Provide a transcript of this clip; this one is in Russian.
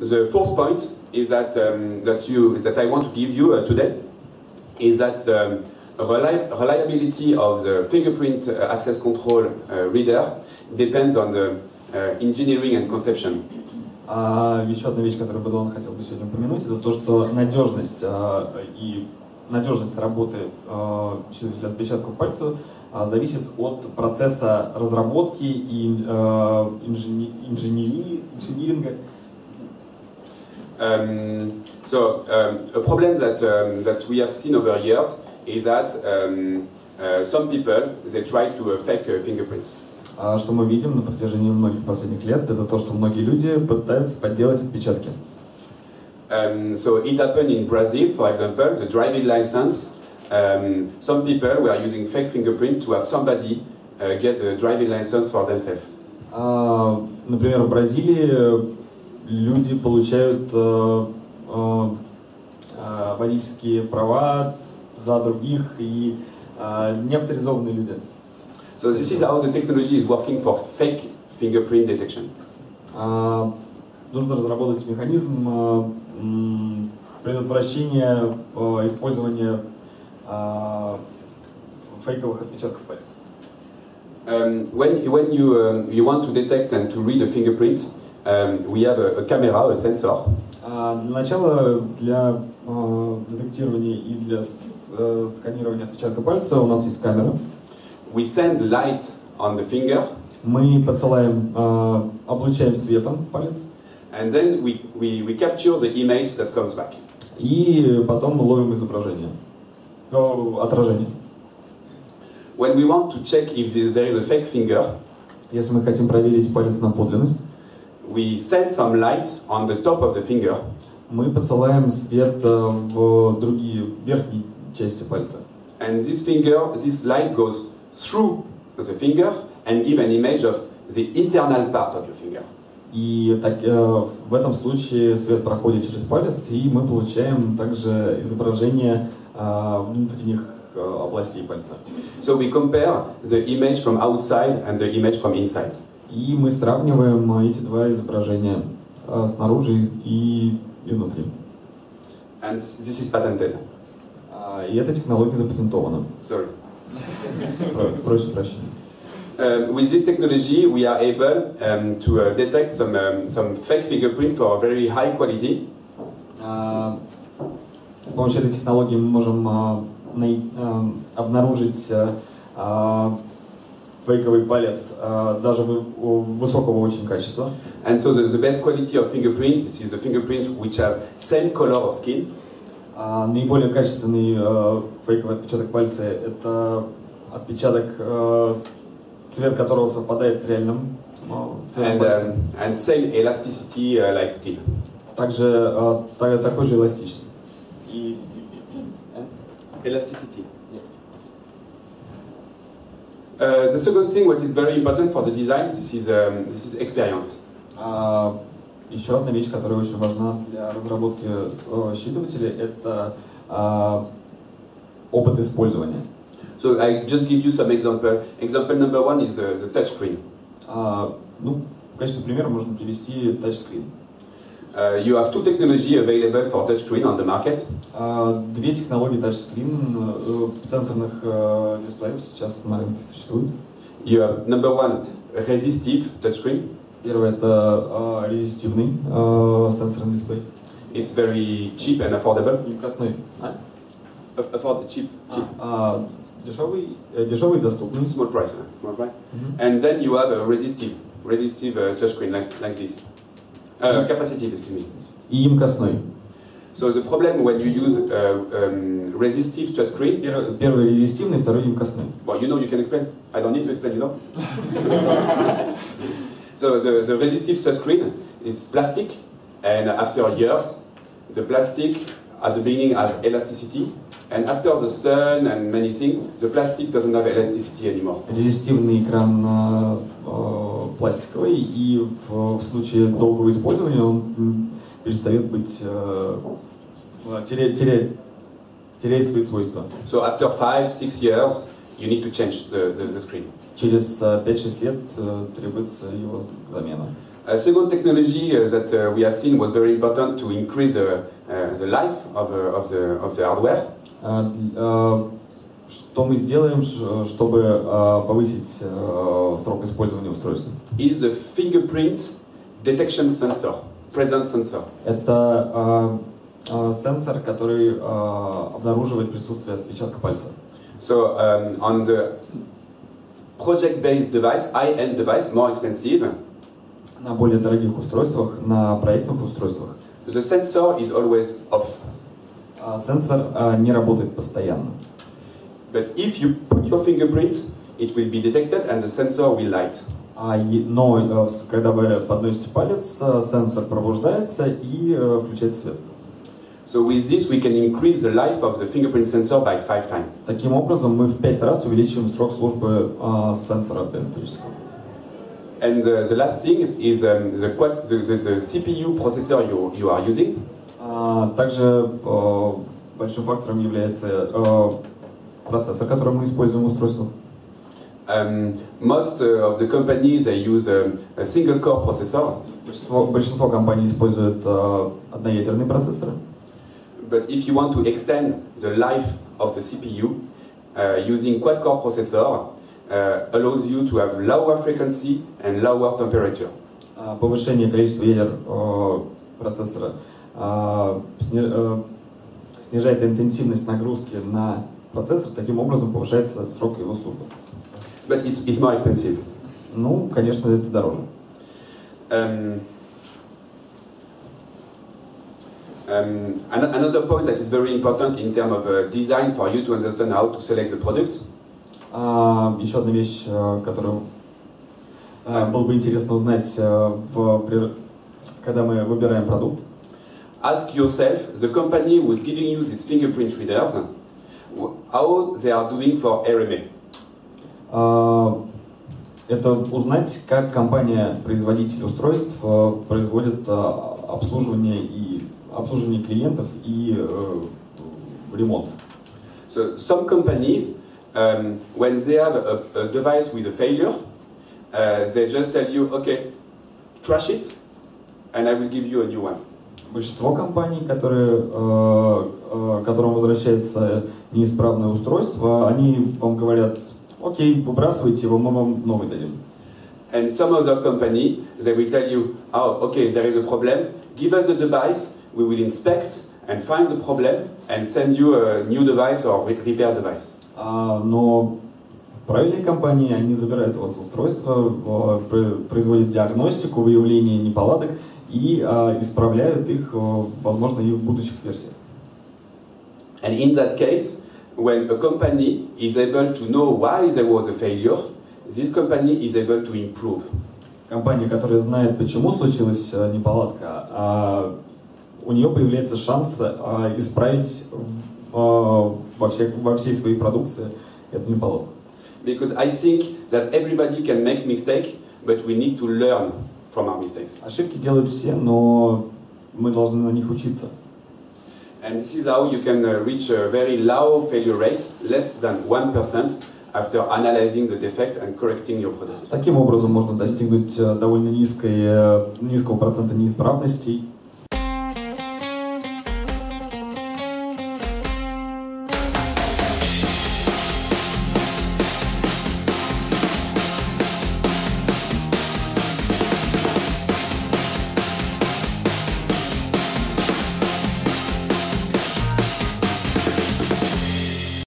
The fourth point is that um, that you that I want to give you uh, today is that um, reli- reliability of the fingerprint uh, access control uh, reader depends on the uh, engineering and conception. А еще одна вещь, которую он хотел бы сегодня упомянуть, это то, что надежность а, и надежность работы а, отпечатков пальцев а, зависит от процесса разработки и инженерии, инжиниринга. Um, so um, a problem that um, that we have seen over years is that um, uh, some people they try to uh, fake uh, fingerprints. А что мы видим на протяжении многих последних лет, это то, что многие люди пытаются подделать отпечатки. Um, so it happened in Brazil, for example, the driving license. Um, some people were using fake fingerprint to have somebody uh, get a driving license for themselves. А, Например, в Бразилии люди получают э, э, э, водительские права за других и неавторизованные люди. So this is how the technology is working for fake fingerprint detection. Нужно разработать механизм предотвращения использования фейковых отпечатков пальцев. Um, when when you um, you want to detect and to read a fingerprint, um, we have a, a camera, a sensor, А, Для начала, для э, детектирования и для э, сканирования отпечатка пальца у нас есть камера. we send light on the finger, Мы посылаем, э, облучаем светом палец, and then we, we, we capture the image that comes back. и потом мы ловим изображение, О, отражение. When we want to check if the- there is a fake finger, Если мы хотим проверить палец на подлинность, we send some light on the top of the finger, мы посылаем свет э, в другие верхние части пальца. and this finger, this light goes through the finger and give an image of the internal part of your finger. И так, э, в этом случае свет проходит через палец, и мы получаем также изображение э, внутренних э, областей пальца. So we compare the image from outside and the image from inside. И мы сравниваем эти два изображения э, снаружи и изнутри. And this is patented. А, И эта технология запатентована. Sorry. Про- Прошу прощения. Um, with this technology, we are able um, to uh, detect some, um, some fake fingerprint for very high quality. А, С помощью этой технологии мы можем а, а, обнаружить а, а, фейковый палец а, даже высокого очень качества. And so the, the best quality of fingerprints, is the fingerprints which have same color of skin. А наиболее качественный э, фейковый отпечаток пальца это отпечаток, э, цвет которого совпадает с реальным цветом and, пальца. um, and same elasticity uh, like skin. Также э, та- такой же эластичный. И Elasticity. Uh, the second thing, what is very important for the design, this is, um, this is experience. а, еще одна вещь, которая очень важна для разработки э, считывателя, это а, опыт использования. So I just give you some example. Example number one is the, the touch screen. А, ну, в качестве примера можно привести тачскрин. Uh, you have two technology available for touch screen on the market. А, Две технологии тачскрин э, сенсорных э, дисплеев сейчас на рынке существуют. You have number one, resistive touchscreen. Первое это э, резистивный э, сенсорный дисплей. It's very cheap and affordable. Непростой. Aff- Afford cheap, cheap, А, дешевый, э, дешевый и доступный. small price, huh? small price. Мгм. And then you have a resistive, resistive uh, touchscreen like, like this. Uh, capacitive, excuse me. И емкостной. So the problem when you use uh, um, resistive touchscreen, Первый, первый резистивный, второй емкостной. well, you know you can explain. I don't need to explain, you know. so the, the resistive touchscreen, it's plastic, and after years, the plastic at the beginning has elasticity, and after the sun and many things, the plastic doesn't have elasticity anymore. Резистивный экран э, э, пластиковый, и в, в случае долгого использования он м, перестает быть, э, э, теряет, теряет, теряет свои свойства. So after five, six years, you need to change the, the, the screen. Через э, 5-6 лет э, требуется его замена. A second technology uh, that uh, we have seen was very important to increase the, uh, the life of, uh, of, the, of the hardware. А, а, Что мы сделаем, чтобы повысить срок использования устройства? Is the fingerprint detection sensor, present sensor. Это сенсор, который обнаруживает присутствие отпечатка пальца. So um, on the project-based device, high-end device, more expensive, На более дорогих устройствах, на проектных устройствах, the sensor is always off. а, сенсор а, не работает постоянно. But if you put your fingerprint, it will be detected and the sensor will light. А, е- но э, с- когда вы подносите палец, э, сенсор пробуждается и э, включает свет. So with this, we can increase the life of the fingerprint sensor by five times. Таким образом, мы в пять раз увеличиваем срок службы а, сенсора биометрического. And uh, the last thing is um, the, quad, the, the, the CPU processor you, you are using. А, также э, большим фактором является э, процессор, который мы используем в устройстве. Um, most uh, of the companies they use um, a single core processor, Большинство, большинство компаний используют э, одноядерные процессоры. but if you want to extend the life of the CPU, uh, using quad core processor uh, allows you to have lower frequency and lower temperature. А, повышение количества ядер э, процессора а, сни- э, снижает интенсивность нагрузки на процессор, таким образом повышается срок его службы. But it's, it's more expensive. Ну, конечно, это дороже. Um, um, an- another point that is very important in terms of uh, design for you to understand how to select the product А, Еще одна вещь, э, которую э, было бы интересно узнать, э, в, когда мы выбираем продукт. ask yourself the company who is giving you these fingerprint readers how they are doing for RMA. А, Это узнать, как компания-производитель устройств производит обслуживание и обслуживание клиентов и ремонт. So some companies, um, when they have a, a device with a failure, uh, they just tell you, okay, trash it, and I will give you a new one. Большинство компаний, которые, э, э, которым возвращается неисправное устройство, они вам говорят, окей, выбрасывайте его, мы вам новый дадим. And some other company, they will tell you, oh, okay, there is a problem. Give us the device, we will inspect and find the problem and send you a new device or re- repair device. А, но правильные компании, они забирают у вас устройство, э, пр- производят диагностику, выявление неполадок и э, исправляют их, э, возможно, и в будущих версиях. And in that case, when a company is able to know why there was a failure, this company is able to improve. Компания, которая знает, почему случилась э, неполадка, а у нее появляется шанс э, исправить э, во, всех, во всей своей продукции эту неполадку. Because I think that everybody can make mistake, but we need to learn from our mistakes. Ошибки делают все, но мы должны на них учиться. And this is how you can uh, reach a very low failure rate, less than 1%, after analyzing the defect and correcting your product. Таким образом можно достигнуть э, довольно низкой, низкого процента неисправностей